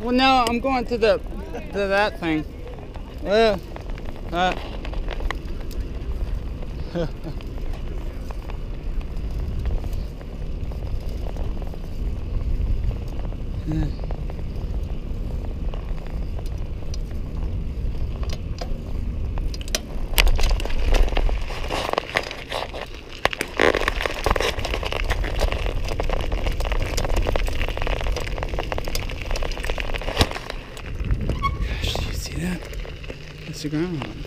Well, no, I'm going to the to that thing. Yeah. uh. uh. That's the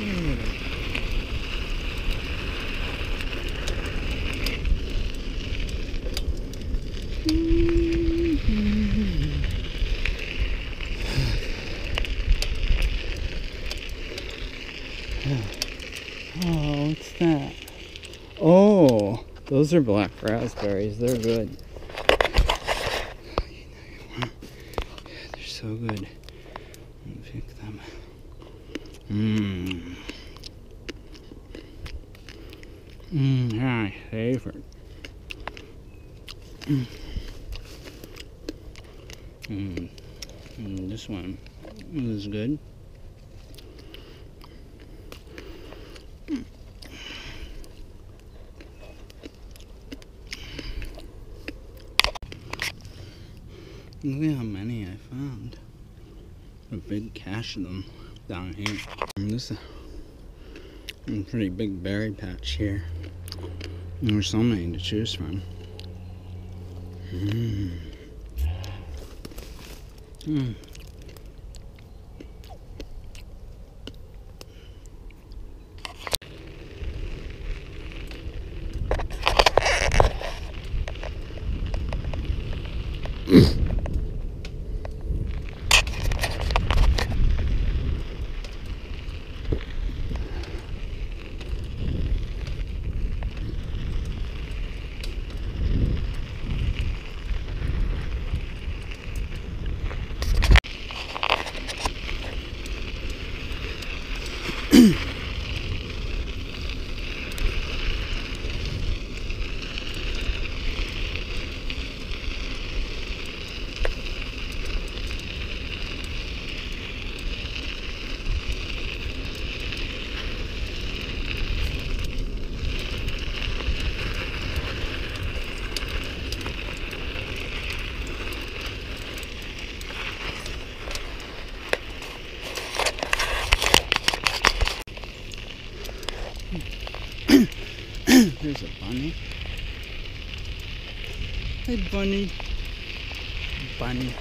Hmm. Oh, what's that? Oh, those are black raspberries. They're good. Yeah, they're so good. Pick them. Mmm, Mmm. Mmm. Mm, this one is good. Look at how many I found. A big cache of them down here. And this is a pretty big berry patch here. There's so many to choose from. Mm. Mm. Hey, bunny. Bunny.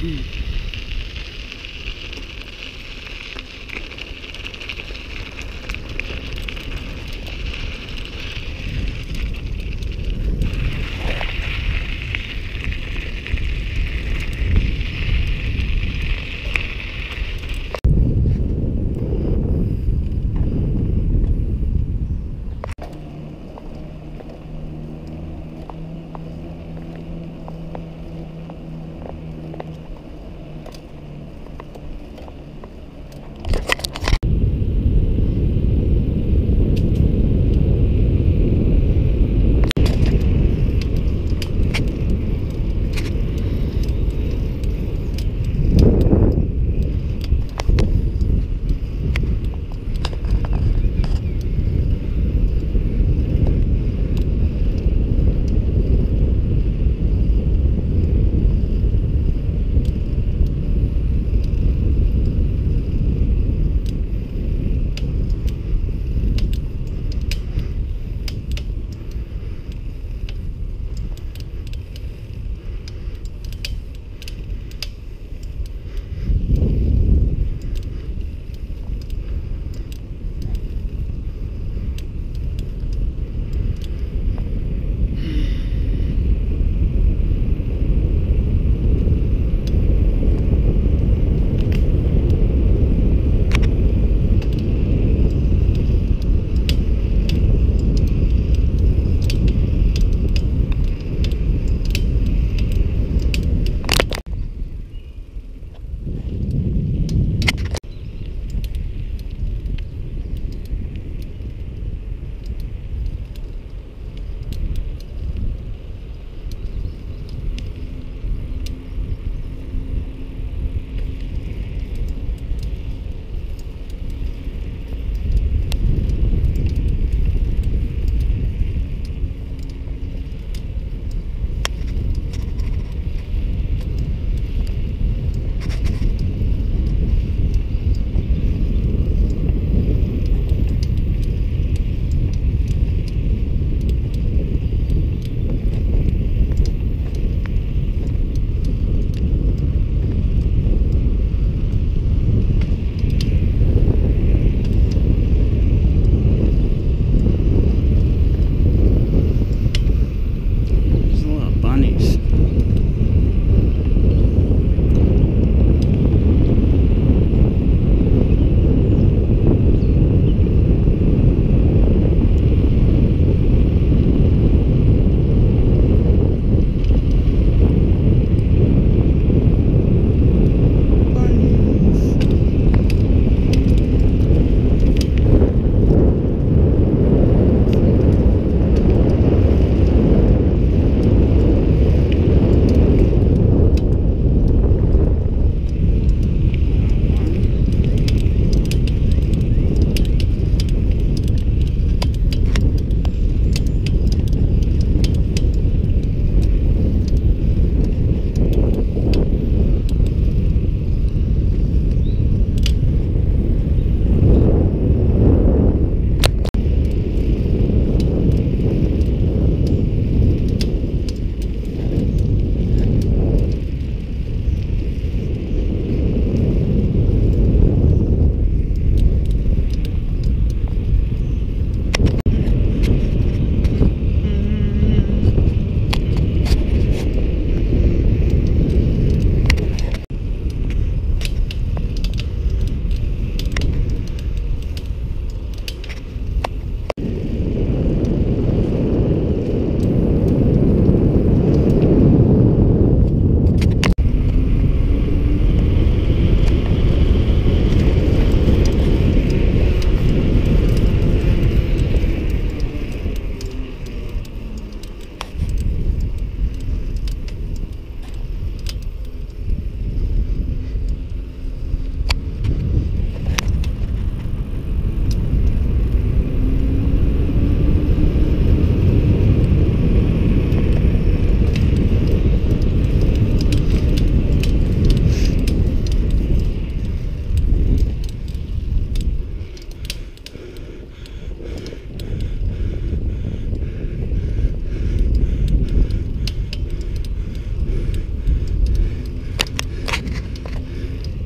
Mm.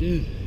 Mm.